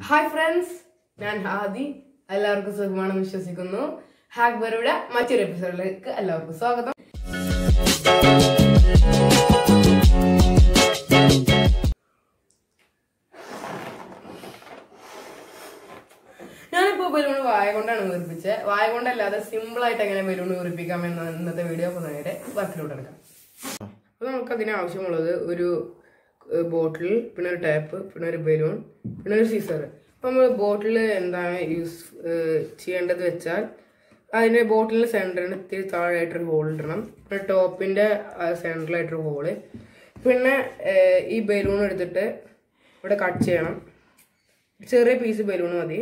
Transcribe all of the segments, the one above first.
Hi friends ഞാൻ ഹാദി എല്ലാവർക്കും സുഖമാണെന്ന് വിശ്വസിക്കുന്നു. ഹാക്ബറുടെ മറ്റൊരു എപ്പിസോഡിലേക്ക് എല്ലാവർക്കും സ്വാഗതം. ഞാനിപ്പോ ബലൂൺ വായ കൊണ്ടാണ് വീർപ്പിച്ചത്. വായ കൊണ്ടല്ലാതെ സിമ്പിൾ ആയിട്ട് എങ്ങനെ ബലൂൺ വീർപ്പിക്കാം എന്ന ഇന്നത്തെ വീഡിയോ നേരെ വർക്കിലോട്ട് എടുക്കാം. അപ്പൊ നമുക്ക് അതിന് ആവശ്യമുള്ളത് ഒരു ബോട്ടിൽ പിന്നെ ഒരു ടാപ്പ് പിന്നെ ഒരു ബലൂൺ പിന്നെ ഒരു സീസർ അപ്പം നമ്മൾ ബോട്ടിൽ എന്താണ് യൂസ് ചെയ്യേണ്ടത് വെച്ചാൽ അതിന് ബോട്ടിലിന്റെ സെന്ററിന് ഇത്തിരി താഴെയായിട്ടൊരു ഹോൾ ഇടണം. പിന്നെ ടോപ്പിന്റെ സെന്ററിലായിട്ടൊരു ഹോൾ പിന്നെ ഈ ബലൂൺ എടുത്തിട്ട് ഇവിടെ കട്ട് ചെയ്യണം. ചെറിയ പീസ് ബലൂൺ മതി.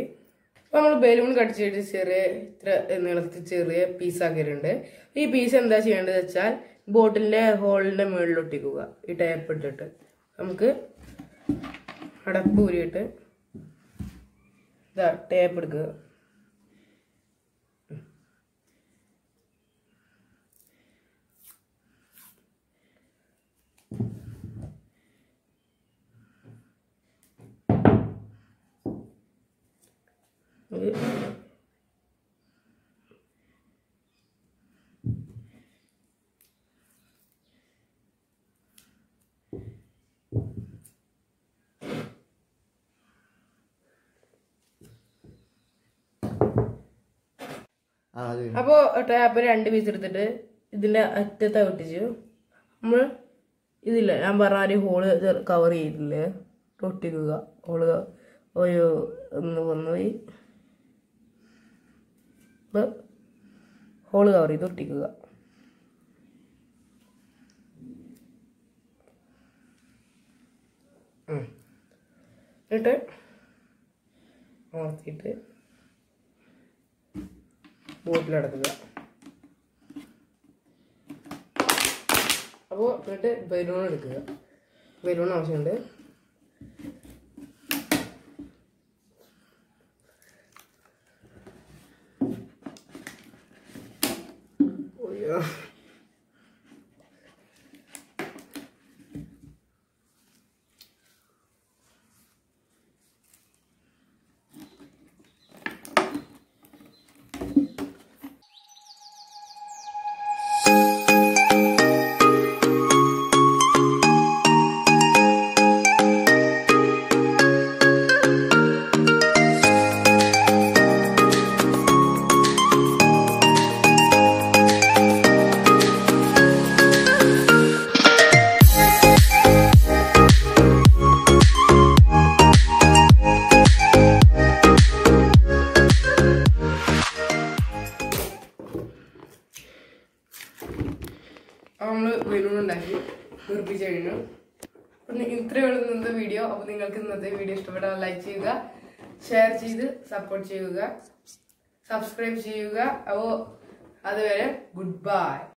അപ്പോൾ നമ്മൾ ബലൂൺ കട്ട് ചെയ്തിട്ട് ചെറിയ ഇത്ര നീളത്തിൽ ചെറിയ പീസ് ആക്കിയിട്ടുണ്ട്. ഈ പീസ് എന്താ ചെയ്യേണ്ടത് വെച്ചാൽ ബോട്ടിലിന്റെ ഹോളിന്റെ മുകളിൽ ഒട്ടിക്കുക ഈ ടേപ്പ് ഇട്ടിട്ട് നമുക്ക് അടപ്പ് ഊരിയിട്ട് ഇതാ ടേപ്പ് എടുക്കുക. ഇത് അപ്പോൾ ടാപ്പ് രണ്ട് പീസ് എടുത്തിട്ട് ഇതിന്റെ അറ്റത്ത ഒട്ടിച്ചു നമ്മൾ ഇതില്ല ഞാൻ പറഞ്ഞ ഒരു ഹോൾ കവർ ചെയ്തില്ലേ ഒട്ടിക്കുക ഹോൾ ഒരു ഒന്ന് വന്നുപോയി. ഹോൾ കവർ ചെയ്ത് ഒട്ടിക്കുക. എന്നിട്ട് അമർത്തിയിട്ട് ബോട്ടിലടക്കുക അപ്പോൾ എന്നിട്ട് ബലൂൺ എടുക്കുക. ബലൂൺ ആവശ്യമുണ്ട്. അയ്യോ. അപ്പോൾ നമ്മൾ ബലൂൺ ഉണ്ടാക്കി വീർപ്പിച്ച് കഴിഞ്ഞു അപ്പം ഉള്ളൂ ഇന്നത്തെ വീഡിയോ അപ്പോൾ നിങ്ങൾക്ക് ഇന്നത്തെ വീഡിയോ ഇഷ്ടപ്പെട്ടാൽ ലൈക്ക് ചെയ്യുക ഷെയർ ചെയ്ത് സപ്പോർട്ട് ചെയ്യുക സബ്സ്ക്രൈബ് ചെയ്യുക. അപ്പോൾ അതുവരെ ഗുഡ് ബൈ